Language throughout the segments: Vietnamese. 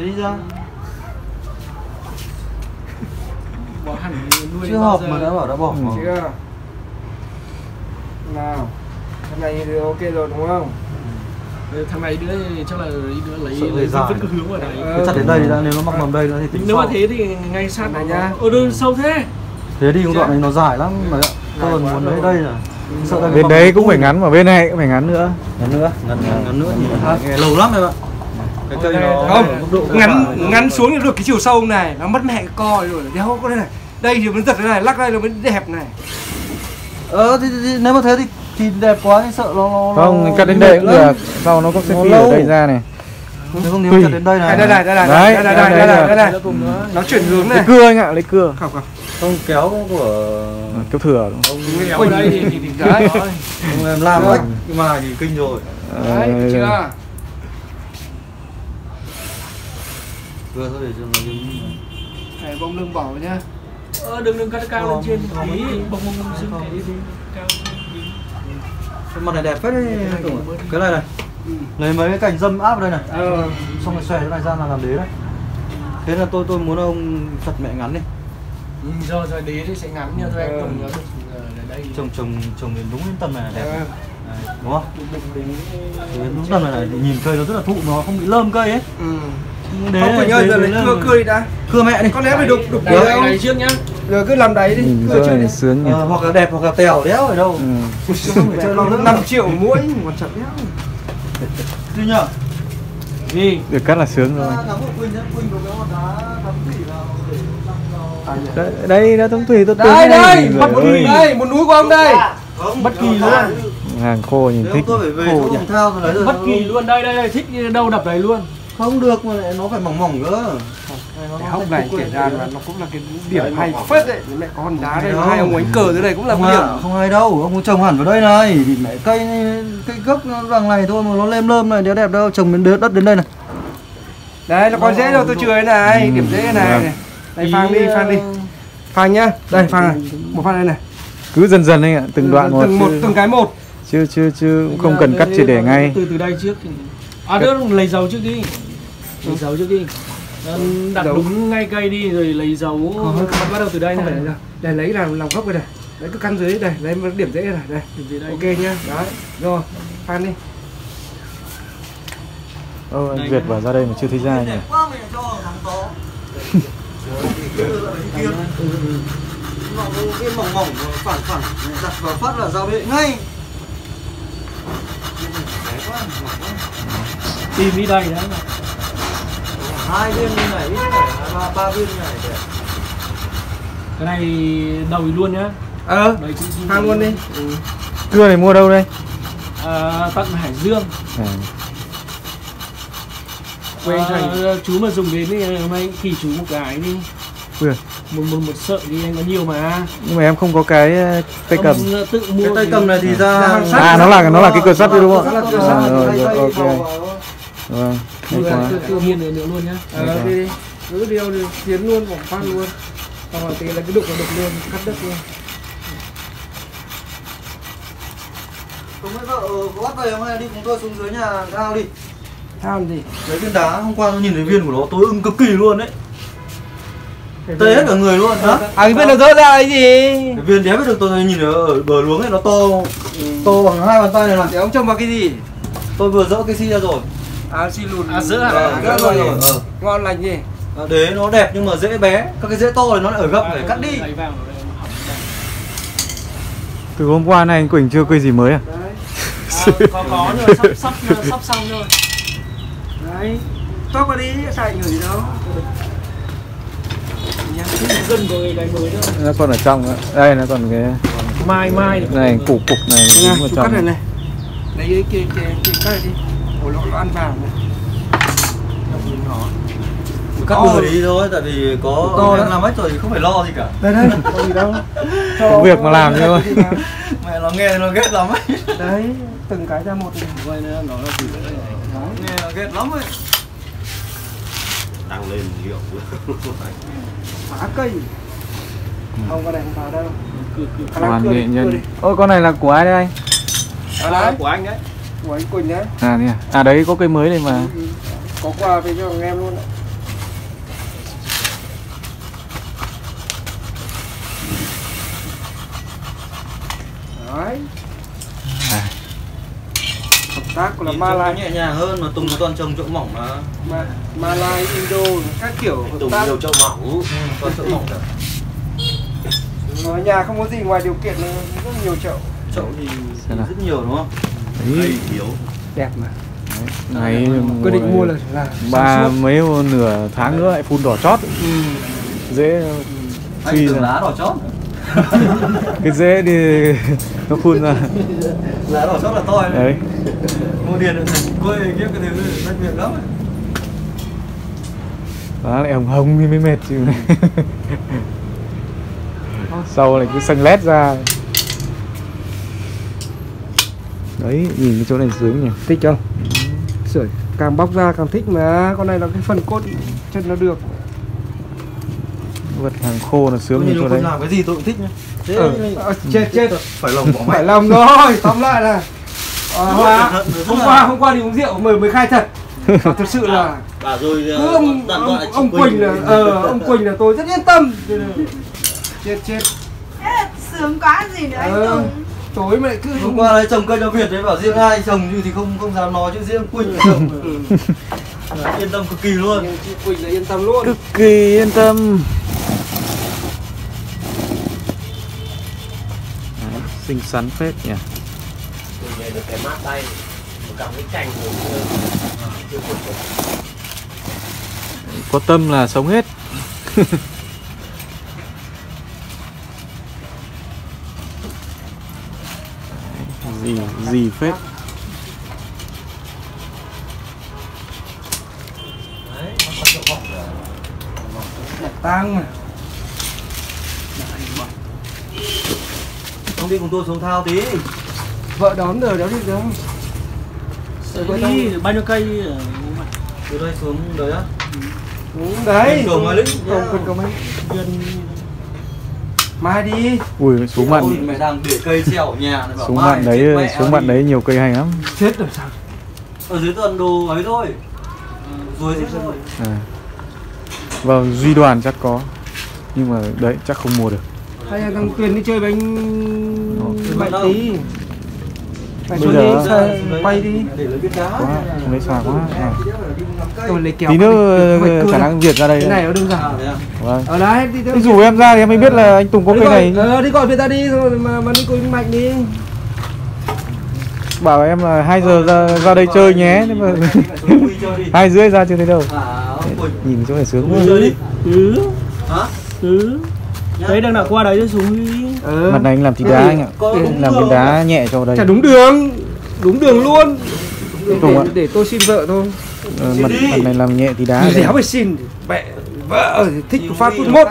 thế đi ra bỏ hẳn nuôi chưa giờ. mà đã bảo đã bỏ chưa? Nào cái này thì ok rồi đúng không? Ừ, thằng này đứa thì chắc là đứa lấy Sợ lấy dài. có hướng vào Ờ. cứ chặt đến đây đã nếu nó mắc mầm đây nữa thì tính nếu mà sau. thế thì ngay sát Này nhá. ở đơn sâu thế. Thế đi cũng đoạn này nó dài lắm mà tôi còn muốn rồi. lấy đây là sợ đây bên đấy cũng phải ngắn mà bên này cũng phải ngắn nữa. Ngắn nữa. Ngắn ngắn, ngắn nữa. Thì nghe lâu lắm em ạ cái cây nó không ngắn ngắn xuống thì được cái chiều sâu này. Nó mất mẹ co rồi. Đéo có đây này. Đây thì mới giật thế này lắc đây là mới đẹp này. Ờ thì, thì, thì nếu mà thế thì thì đẹp quá thì sợ nó nó không nó cắt đến đây cũng được. sau nó có cái phi ở đây ra này. Nếu không nếu chặt đến đây này. Đây đây đây đây Đấy, đây đây đây, đây đây đây Nó chuyển hướng lấy này. cưa anh ạ lấy cưa. Không không. Không kéo của kéo thừa không? ông kéo ở đây thì thì, thì Đấy. làm mà thì kinh rồi. Đấy Ờ, chưa vừa thôi để cho nó đứng này bông lưng bỏ nhá. Ờ, đừng đừng cắt cao lên trên không, tí. bông bông cái đi. đi cao đi cái mặt này đẹp phết đấy cái này này Ừ. lấy mấy cái cành dâm áp vào đây này. Ờ. Xong rồi xòe cái này ra là làm đế đấy. Thế là tôi tôi muốn ông chặt mẹ ngắn đi. Ừ, rồi rồi đế thì sẽ ngắn nha thôi anh. Ờ. Tùng ở đây. Trồng trồng trồng đến đúng đến tầm này là đẹp. Ờ. Đấy, đúng không? Đến đúng tầm này này thì nhìn cây nó rất là thụ nó không bị lơm cây ấy. Ừ đế không phải đế- giờ lấy cưa này. cưa đi đã. Cưa mẹ đi. Con lẽ phải đục đục đây, không đây trước nhá. Giờ cứ làm đáy đi nhìn cưa trước đi này sướng nhỉ. Ờ, hoặc là đẹp hoặc là tèo đéo ở đâu. Ừ. chơi lâu nữa 5 triệu mỗi còn chặt đéo. Chứ nhở đi được cắt là sướng rồi. Một rau. đây đây đã thông thủy tôi tính đây đây người núi đây một núi của ông đây. Không, Bất kỳ luôn. hàng khô nhìn thích tôi phải về khô nhỉ. Rồi rồi bất kỳ luôn. Đây đây đây thích đâu đập đấy luôn không được mà lại nó phải mỏng mỏng cơ cái hốc này kể ra là nó cũng là cái điểm hay phết đấy. mẹ có hòn đá đây hai ông đánh cờ dưới đây cũng là không, điểm. à, không hay đâu. Ông trồng hẳn vào đây này. Thì mẹ cây cây gốc nó bằng này thôi mà nó lem lơm này đéo đẹp đâu. Trồng đến đất đất đến đây này. Đấy nó có dễ đâu tôi chừa thế này. Điểm dễ này. Vâng. này đây phang đi phang đi. Phang nhá. Đây phang này. một phang đây này. Cứ dần dần anh ạ từng đoạn một từng một từng cái một. Chứ chứ chứ cũng không cần cắt triệt để ngay. từ từ đây trước à đỡ lấy dầu trước đi lấy dầu trước đi. Ờ, đặt Dấu. đúng ngay cây đi rồi lấy dấu Không, bắt bắt đầu từ đây không này. phải đâu đây lấy làm làm gốc đây này. Đấy cứ căn dưới đây lấy một điểm dễ này. Đây. Đây. Ok nhá. Đấy. Rồi phang đi. Ô, anh Việt vào ra đây mà chưa thấy ra nhỉ? Quá mẹ cho thằng to cái mỏng mỏng phẳng phẳng. Đặt vào phát là giao vệ ngay. Tìm đi đây đấy hai viên này ít này ba ba viên này đẹp cái này đầu luôn nhá. Ờ phang luôn đi. Cưa này mua đâu đây? À, tận Hải Dương. À, quê anh Thành. chú mà dùng đến thì hôm nay thì chú một cái đi. Ui, một một một sợi đi anh có nhiều mà. Nhưng mà em không có cái ờ, tay cầm. tự mua cái tay thì- cầm này thì ra À, nó là- nó là cái cửa sắt đấy đúng không? À, rồi, rồi, ok. vâng nữa nữa luôn nhá. Ờ đi đi cứ điều đi tiến luôn vòng phang luôn. Xong rồi tí là cái đục là đục luôn cắt đất luôn. Cùng với vợ ờ, có bắt về không hay đi cùng tôi xuống dưới nhà ao đi? Tham gì? Lấy viên đá hôm qua tôi nhìn thấy viên của nó tôi ưng cực kỳ luôn đấy. Tê hết cả người luôn hả? à cái bên nó rớt ra cái gì? Cái viên đéo biết được tôi nhìn ở bờ luống này nó to to bằng hai bàn tay này thì là ông trông vào cái gì? Tôi vừa dỡ cái xi ra rồi à xi lùn. À? Ờ, dỡ dỡ rồi. rồi ờ. ngon lành gì À, đế nó đẹp nhưng mà dễ bé. Các cái dễ to thì nó lại ở gấp phải cắt đi. Rồi, từ hôm qua này anh Quỳnh chưa cây gì mới à? Đấy. À, có có rồi sắp sắp sắp xong rồi. Đấy. Tốt vào đi xài ảnh hưởng gì đâu. Gần có cái cái mới nữa nó còn ở trong nữa. đây nó còn cái mai mai. Này củ cục này dính vào chú cắt trong. này này. Lấy cái kia kia kia cắt này đi lỗ nó ăn vào này cắt To. bừa đi thôi tại vì có To anh em làm hết rồi thì không phải lo gì cả. Đây đây có gì đâu. Có việc mà làm thôi. mẹ nó nghe nó ghét lắm ấy. Đấy từng cái ra một. Quay nữa nó là gì đấy? Nghe nó ghét lắm ấy. Tăng lên hiệu phá cây. Không có này không phá đâu. Cứ cứ. Đi, nghệ nhân. ôi con này là của ai đây anh? À, đấy của anh đấy của anh Quỳnh đấy à thế à? à đấy có cây mới đây mà. Ừ, có quà về cho thằng em luôn ạ. Đấy. À. hợp tác của là Malai nhẹ nhàng hơn mà Tùng toàn trồng chỗ mỏng mà. Ma, Malai Indo các kiểu hợp Tùng tác. nhiều chỗ mỏng. Ừ, toàn chỗ mỏng rồi ở ờ, nhà không có gì ngoài điều kiện ờ, rất nhiều chậu. Chậu thì rất nhiều đúng không? Đấy thiếu. Đẹp mà. Ngày quyết định mua là là ba mấy nửa tháng nữa lại phun đỏ chót. Ừ. dễ anh Suy tưởng ra. lá đỏ chót. Cái dễ đi nó phun ra. Lá đỏ chót là to đấy đấy. Mua điền ở thành quê kiếp cái thứ rất miệng lắm. Đó lại hồng hồng thì mới mệt chứ. Sau lại cứ xanh lét ra đấy nhìn cái chỗ này sướng nhỉ? Thích không sưởi càng bóc ra càng thích mà con này là cái phần cốt chân nó được. Vật hàng khô là sướng như Nhìn chỗ đấy. làm cái gì tôi cũng thích nhá. Thế ờ, ờ, chết chết. phải lòng bỏ phải làm rồi tóm lại là à, hoa, thận, rất hôm qua hôm qua đi uống rượu mới mới khai thật. Thực sự là Bà rồi cứ ông ông, ông Quỳnh. Là ờ ông Quỳnh là tôi rất yên tâm. Chết chết. Sướng quá gì nữa anh Ờ. Tùng tối mà lại cứ hôm qua đấy trồng cây cho Việt đấy bảo riêng ai trồng chứ thì không không dám nói chứ riêng Quỳnh trồng Ừ. yên tâm cực kỳ luôn. Nhưng chị Quỳnh là yên tâm luôn. Cực kỳ yên tâm. Đấy, xinh xắn phết nhỉ. Về được cái mát tay cái cành của có tâm là sống hết gì gì phết. Tang mà. Không đi cùng tôi xuống thao tí. Vợ đón rồi đó đi không đi bao nhiêu cây từ đây xuống đấy á Ừ, đấy. Cầu Mai Lĩnh. cầu cầu cầu gần mai đi. Ui xuống Ôi, mặn mẹ đang để cây treo ở nhà này bảo xuống mặn chết đấy xuống mặn đấy nhiều cây hay lắm. Chết rồi sao? Ở dưới toàn đồ ấy thôi. Rồi thế thôi à. vào duy đoàn chắc có. Nhưng mà đấy chắc không mua được. Hay là thằng Tuyền đi chơi bánh Ừ, bánh đâu. tí Bây giờ- quay đi. Để lấy đá. Quá không lấy xa quá. À. tôi lấy kéo tí cái- nữa cái khả năng việt ra đây cái này nó đơn à, giản thế à? vâng. Ở đấy đi Thế rủ em ra thì em mới biết là anh Tùng có gọi, này. ờ, đi gọi người ta đi rồi mà mà đi cùng mạnh đi. Bảo em là 2 giờ ra, ra đây chơi nhé nhưng mà hai rưỡi ra chưa thấy đâu. À nhìn chỗ này sướng quá. ừ. Hả? Ừ đấy đang nào qua đấy xuống huy ờ. mặt này anh làm thịt đá anh ạ. Đúng làm đường viên đá nhẹ cho đây. Chả đúng đường. Đúng đường luôn. Để, Tùng ạ. để, để tôi xin vợ thôi. Ờ, mặt, mặt này làm nhẹ thì đá đéo phải xin. Mẹ vợ thì thích Thì phát phút mốt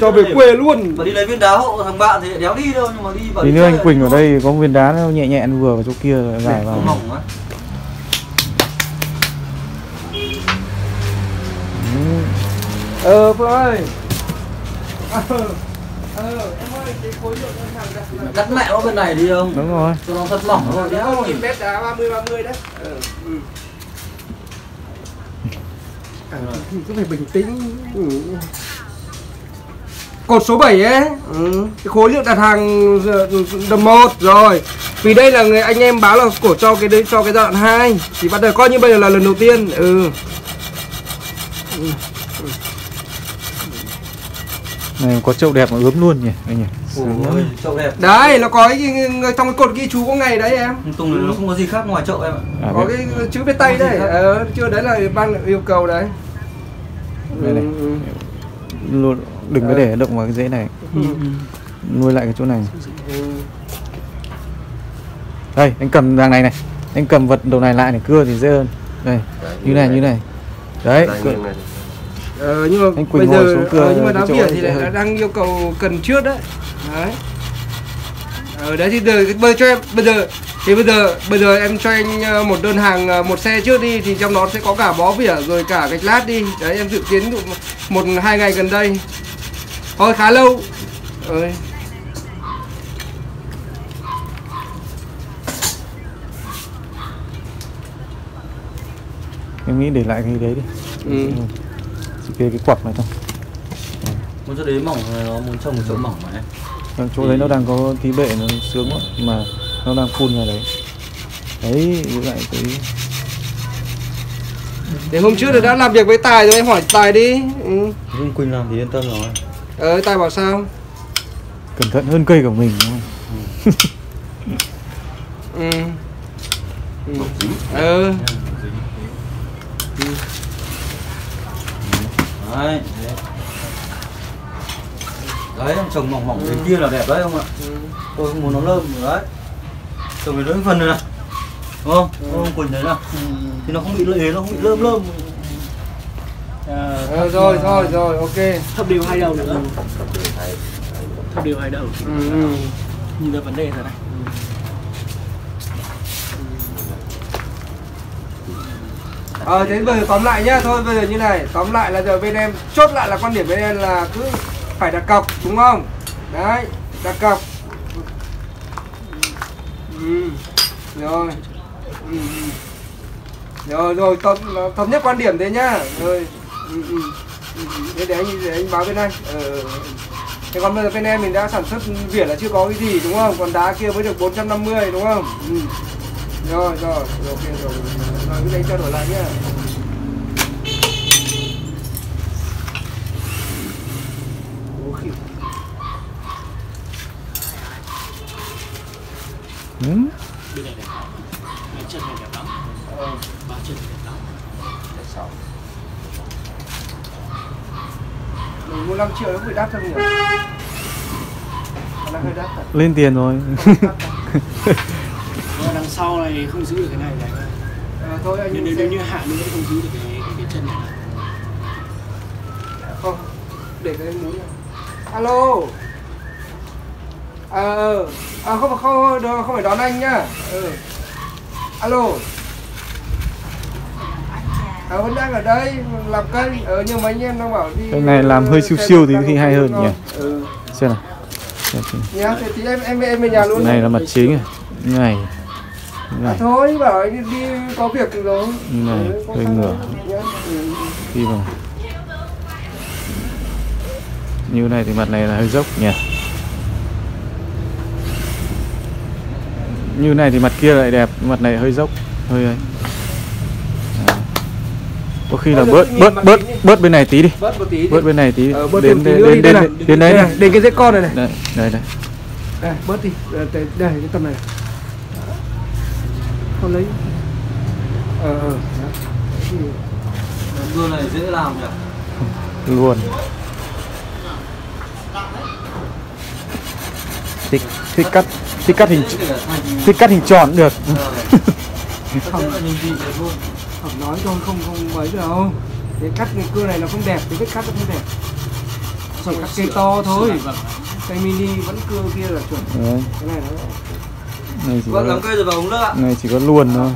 cho, về quê luôn. Mà đi lấy viên đá hộ thằng bạn thì đéo đi đâu nhưng mà đi bảo tí đi nữa anh Quỳnh ở là đây có viên đá nó nhẹ nhẹ nó vừa vào chỗ kia dài nó vào. mỏng á. Ờ Phương ơi cắt mẹ nó bên này đi không đúng rồi. Cho nó thật mỏng thôi. Đéo đéo một mét đá 30 30 đấy. Ờ ừ. À, cứ phải bình tĩnh. Ừ. cột số 7 ấy. Ừ. cái khối lượng đặt hàng đầm một rồi. Vì đây là người anh em báo là cổ cho cái đấy cho cái giai đoạn 2 thì bắt đầu coi như bây giờ là lần đầu tiên. Ừ này có chậu đẹp mà ướm luôn nhỉ anh nhỉ? Ôi chậu đẹp. Đấy nó có cái, trong cái cột ghi chú có ngày đấy em. Tùng này nó không có gì khác ngoài chậu em ạ. À, có đây, cái chữ viết tay đấy. ờ, chưa đấy là ban yêu cầu đấy. Đây này. Ừ, ừ. luôn đừng có để động vào cái rễ này. Ừ. nuôi lại cái chỗ này. Ừ. đây anh cầm đằng này này. Anh cầm vật đầu này lại này cưa thì dễ hơn. Đây như này như này. Đấy. Đây, cưa- nghiêng này. Ờ, nhưng mà Anh Quỳnh bây giờ xuống cửa ờ, nhưng mà đá ấy thì lại là đang yêu cầu cần trước đấy. Đấy. Ở đấy thì giờ bây giờ cho em bây giờ thì bây giờ bây giờ em cho anh ờ, một đơn hàng ờ, một xe trước đi thì trong đó sẽ có cả bó vỉa rồi cả gạch lát đi. Đấy em dự kiến dụ một hai ngày gần đây. Thôi khá lâu. Ơi em nghĩ để lại cái đấy đi. Ừ. cái cái quặp này thôi. Muốn cho đấy mỏng này nó muốn trồng một chậu mỏng mà em chỗ đấy nó đang có tí bệ nó sướng quá mà nó đang phun ra đấy. Đấy giữ lại cái Để hôm trước thì đã làm việc với Tài rồi em hỏi Tài đi. Ừ. Dung Quỳnh làm thì yên tâm rồi. Ờ Tài bảo sao? Cẩn thận hơn cây của mình. Đúng không? Ừ. Ừ. Ờ Đấy. Đấy. Đấy ông trồng mỏng mỏng bên kia là đẹp đấy không ạ? Ừ. Tôi không muốn nó lơm đấy. Trồng cái đấy phần này này. Đúng không? Ông Quỳnh đấy nào. Thì nó không bị lệ, nó không bị lơm lơm. Ờ, rồi rồi rồi ok. Thấp đều hai đầu nữa thấp đều hai đầu. Ừ, ừ. nhìn ra vấn đề rồi này Ờ thế bây giờ tóm lại nhá Thôi bây giờ như này Tóm lại là giờ bên em Chốt lại là quan điểm bên em là cứ Phải đặt cọc đúng không Đấy Đặt cọc ừ. ừ rồi ừ, ừ. Rồi rồi thống, thống nhất quan điểm thế nhá Rồi ừ, ừ. ừ để anh, để anh báo bên anh ờ. ờ. Thế còn bây giờ bên em mình đã sản xuất vỉa là chưa có cái gì đúng không? Còn đá kia mới được 450 đúng không? Ừ. Rồi rồi, rồi ok rồi. Rồi cái đấy trao đổi lại nhá. Ừ. bên này đẹp lắm hai chân này đẹp lắm ba chân này đẹp lắm Mình mua 5 triệu nó bị đắt không nhỉ? Nó hơi đắt thật. lên tiền rồi Nhưng mà đằng sau này không giữ được cái này này Ờ, thôi anh nếu, nếu, như hạ nữa thì không giữ được cái, cái, cái chân này Không, để cái múi này. Alo. Ờ, à, không, không, không, không phải đón anh nhá. Ừ. Alo. À, vẫn đang ở đây làm kênh ờ, nhưng mấy anh em đang bảo đi cái này làm hơi siêu siêu thì khi hay hơn nhỉ ừ. xem nào Xem xem. nhá thì, thì em em em về nhà luôn này là mặt chính này Như này thôi bảo anh đi có việc rồi này, hơi ngửa. đi vào như này thì mặt này là hơi dốc nhỉ như này thì mặt kia lại đẹp mặt này hơi dốc hơi ấy À. có khi là bớt bớt bớt đi. bớt bên này tí đi bớt một tí đi. bớt bên này tí đi. Ờ, bớt đến tí đến đi, đến đến đến đi. đến cái dây con này này đây đây đây đây bớt đi đây, đây, cái tầm này lấy. Ờ ờ. Mưa này dễ làm nhỉ? Luôn. Thích thích cắt thích cắt hình thích cắt hình tròn được. Luôn. Không nói thôi không không mấy đâu. Cái cắt cái cưa này nó không đẹp cái vết cắt nó không đẹp. Chỉ cắt cây to thôi. cây mini vẫn cưa kia là chuẩn. Cái này nó này chỉ Vâng có cây rồi vào uống nước ạ. Này chỉ có luôn thôi.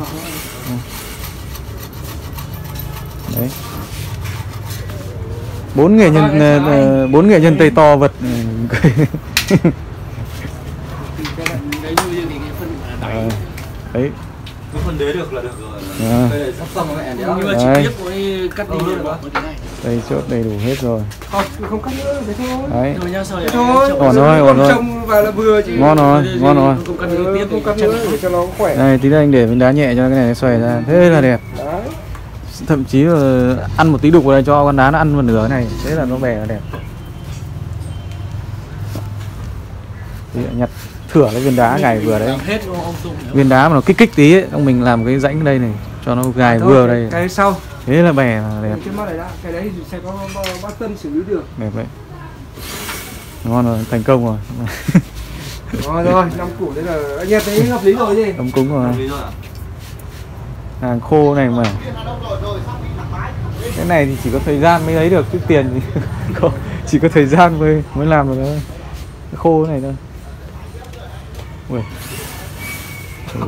Đấy. Bốn nghệ nhân anh. bốn nghệ nhân tây to vật. Cái này đấy như cái, cái phân đáy đấy. Cứ phần đế được là được rồi. À. Sắp xong rồi mẹ đéo. Nhưng mà trực tiếp cắt đi Ờ, được cái này đây chốt đầy đủ hết rồi. Không không cắt nữa thế thôi. Đấy. Rồi nhá thế này thôi Ổn rồi, ổn rồi. trồng vào là vừa chứ. Ngon rồi ngon rồi. không cắt nữa tiếp không thì cắt nữa để cho nó khỏe. Đây tí nữa anh để mình đá nhẹ cho cái này nó xoay ra. Thế là đẹp. Đấy. Thậm chí là ăn một tí đục vào đây cho con đá nó ăn một nửa này. Thế là nó bè là đẹp. Nữa nhặt thửa cái viên đá gài vừa đấy. viên đá mà nó kích kích tí ấy, ông mình làm cái rãnh đây này cho nó gài Thôi, vừa cái- đây cái sau thế là bè là đẹp. Cái mắt này đã cái đấy sẽ có bác- tân xử lý được. Đẹp đấy. Ngon rồi thành công rồi. Rồi rồi năm củ đấy là anh em thấy hợp lý rồi gì ấm cúng rồi. Hàng khô này mà. Cái này thì chỉ có thời gian mới lấy được chứ tiền thì không. Chỉ có thời gian mới mới làm được thôi. Cái khô này thôi. Ui.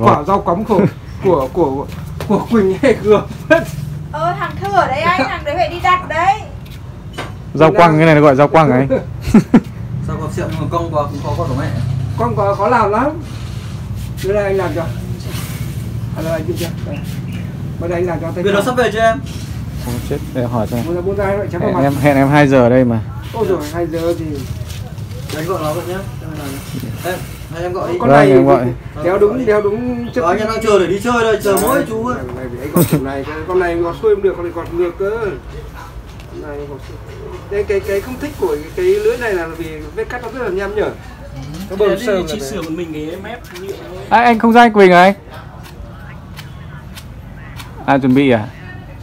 quả rau cắm của của của của Quỳnh hay Cường ở đấy anh, thằng đấy phải đi đặt đấy. Rau quăng cái này nó gọi rau quăng ấy Sao có nhưng mà cong quá cũng khó con của mẹ. Con có có làm lắm. Đưa đây anh làm cho. À, đây anh chưa chưa đây. bên đây anh làm cho Việc nó sắp về cho em? Không chết để hỏi có hẹn mặt. em hẹn em 2 giờ đây mà. Ôi rồi hai giờ thì anh gọi nó vậy Cho nhá. em em gọi đi con Vâng, này em gọi. theo đúng theo đúng chất Đó, anh em đang chờ để đi chơi đây chờ mỗi chú ấy này thì anh gọi kiểu này cái con này gọt xuôi không được con này gọt ngược cơ này gọt cái cái cái không thích của cái, cái lưỡi này là vì vết cắt nó rất là nham nhở nó thì sờn chỉ sửa một mình cái mép nhựa thôi. À, anh không ra anh Quỳnh à anh? À chuẩn bị à?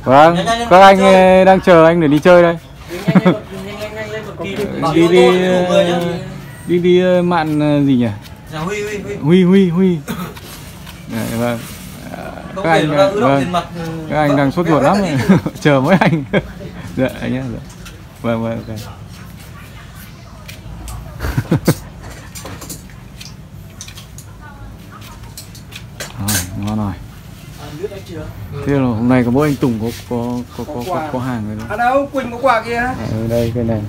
Vâng, Nhanh, nhanh, nhanh, các anh chơi. ờ, đang chờ anh để đi chơi đây. Nhanh nhanh nhanh nhanh nhanh lên một tí. Bảo đi đi đi đi ờ, mạn ờ, gì nhỉ? Nhà Huy Huy Huy Huy Huy Huy. Dạ, vâng. Không các anh vâng, các anh đang sốt ruột lắm chờ mỗi anh. dạ anh nhé. Dạ. Vâng vâng ok. rồi, ngon rồi. Thế là hôm nay có mỗi anh Tùng có có có có, Có có, hàng rồi đó. à đâu quỳnh có quà kia À, ở đây cái này,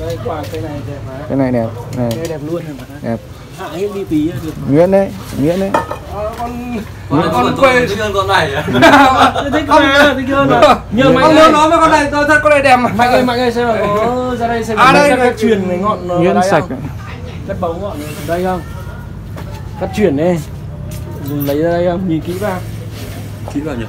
Đây quả cây này đẹp mà. cái này đẹp, này Cây đẹp luôn rồi mà. đẹp. Hạng hết đi tí được. Nguyễn đấy, Nguyễn đấy. Ờ, con Con con con quê con con này à? Thích mà, thích hơn mà. Nhờ con muốn ơi. nói với con này tôi thật con này đẹp mà Mạnh ơi, mạnh ơi xem là có ra đây xem À, đây, cắt truyền này ngọn nó đây sạch. Cắt bóng ngọn đây không? Cắt chuyển đi. Lấy ra đây không? Nhìn kỹ vào. Kỹ vào nhỉ?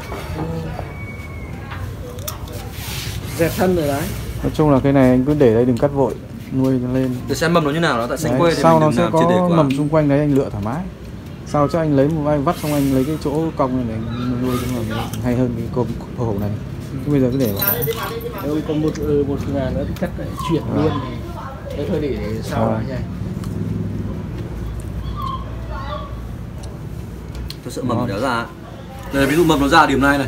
Dẹp thân rồi đấy. Nói chung là cái này anh cứ để đây đừng cắt vội, nuôi nó lên. Để xem mầm nó như nào đó tại xanh Đấy, quê thì sau mình nó sẽ có mầm xung quanh đấy anh lựa thoải mái. Sau cho anh lấy một vai vắt xong anh lấy cái chỗ cong này để anh nuôi trong mầm hay hơn cái cơm hổ này. Chứ bây giờ cứ để vào. Đâu còn một ừ, một ngàn nữa thì cắt lại chuyển À. luôn. Thế thôi để sau À. lại nhỉ. Tôi sợ mầm nó ra Đây là ví dụ mầm nó ra điểm này này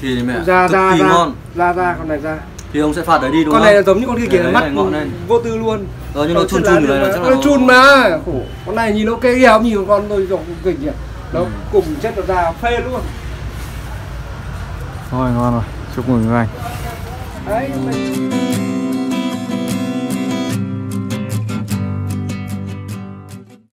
Thì mẹ ra cực ra kỳ ra ngon ra ra con này ra Thì ông sẽ phạt đấy đi đúng con không? này là giống như con kia kìa mắt này, ngọn này. vô tư luôn Ờ nhưng nó chun chun này là mà. chắc là này chun mà khổ con này nhìn ok kìa nhìn con tôi giống kịch kìa nó Ừ. cùng chất nó ra phê luôn Thôi ngon rồi. Chúc mừng các anh. đấy